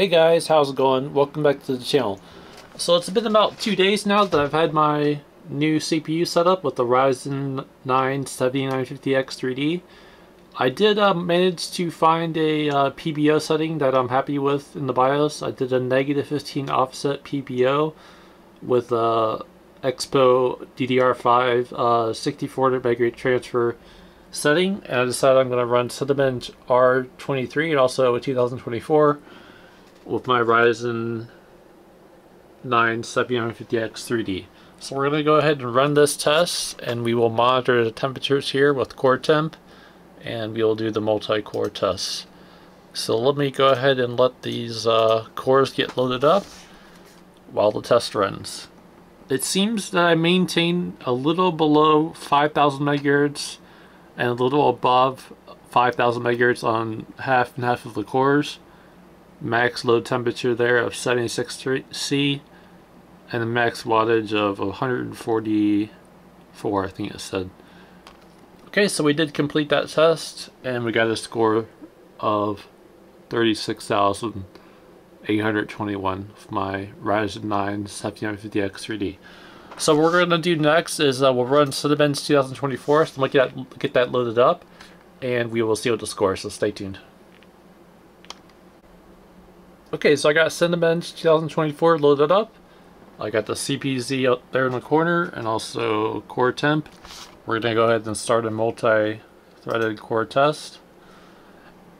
Hey guys, how's it going? Welcome back to the channel. So it's been about two days now that I've had my new CPU set up with the Ryzen 9 7950X 3D. I did uh, manage to find a uh, PBO setting that I'm happy with in the BIOS. I did a negative 15 offset PBO with uh, Expo DDR5 uh, 6400 megabyte transfer setting and I decided I'm going to run Cinebench R23 and also a 2024 with my Ryzen 9 7950X 3D. So we're going to go ahead and run this test and we will monitor the temperatures here with core temp and we will do the multi-core tests. So let me go ahead and let these uh, cores get loaded up while the test runs. It seems that I maintain a little below 5000 megahertz and a little above 5000 megahertz on half and half of the cores. Max load temperature there of 76 C and a max wattage of 144 I think it said. Okay, so we did complete that test, and we got a score of 36,821 for my Ryzen 9 7950X 3D. So what we're going to do next is uh, we'll run Cinebench 2024, so we'll get that, get that loaded up, and we will see what the score, is, so stay tuned. Okay, so I got Cinebench 2024 loaded up. I got the CPU-Z up there in the corner, and also Core Temp. We're to go ahead and start a multi-threaded core test.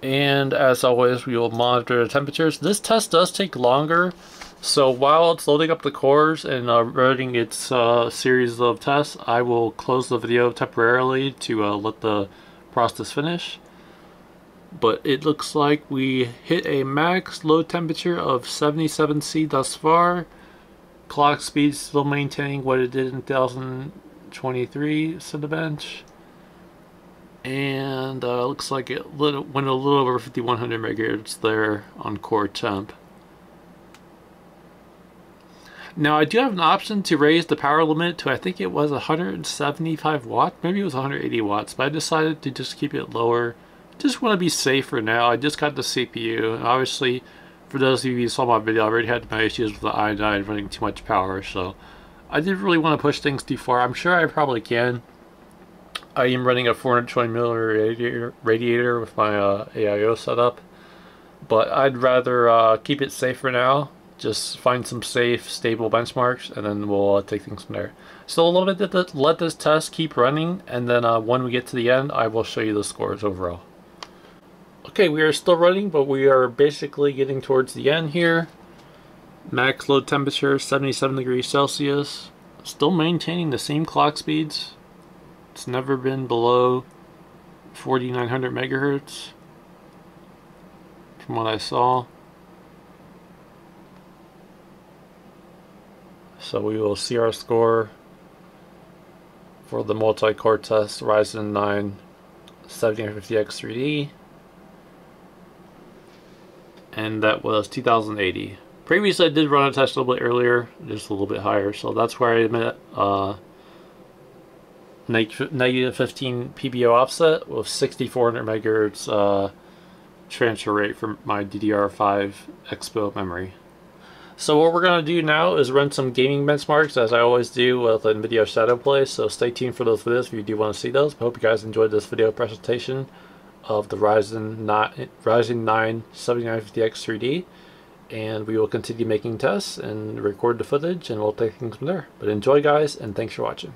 And as always, we will monitor the temperatures. This test does take longer, so while it's loading up the cores and uh, running its uh, series of tests, I will close the video temporarily to uh, let the process finish. But it looks like we hit a max low temperature of 77 C thus far. Clock speed still maintaining what it did in 1000 23 Cinebench. And uh, looks like it went a little over 5100 megahertz there on core temp. Now I do have an option to raise the power limit to I think it was 175 watt, maybe it was 180 watts, but I decided to just keep it lower. Just want to be safe for now. I just got the CPU, and obviously for those of you who saw my video, I already had my issues with the i9 running too much power, so I didn't really want to push things too far. I'm sure I probably can. I am running a 420 millimeter radiator, with my uh, AIO setup, but I'd rather uh, keep it safe for now. Just find some safe, stable benchmarks, and then we'll uh, take things from there. So a little bit let this test keep running, and then uh, when we get to the end, I will show you the scores overall. Okay, we are still running, but we are basically getting towards the end here. Max load temperature 77 degrees Celsius. Still maintaining the same clock speeds. It's never been below 4900 megahertz from what I saw. So we will see our score for the multi-core test Ryzen 9 7950X 3D and that was 2080. Previously, I did run a test a little bit earlier, just a little bit higher, so that's where I admit uh, negative 15 PBO offset with 6400 megahertz uh, transfer rate for my DDR5 Expo memory. So what we're going to do now is run some gaming benchmarks as I always do with NVIDIA Shadowplay, so stay tuned for those videos if you do want to see those. I hope you guys enjoyed this video presentation of the Ryzen 9, Ryzen 9 7950X 3D and we will continue making tests and record the footage and we'll take things from there. But enjoy guys and thanks for watching.